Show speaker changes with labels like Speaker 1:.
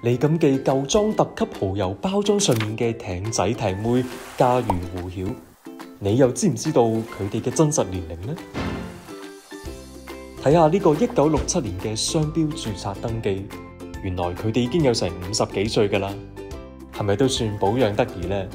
Speaker 1: 你咁嘅舊裝特級蠔油包裝上面嘅艇仔艇妹家喻户曉，你又知唔知道佢哋嘅真實年齡呢？睇下呢個一九六七年嘅商標註冊登記，原來佢哋已經有成五十幾歲㗎喇，係咪都算保養得宜呢？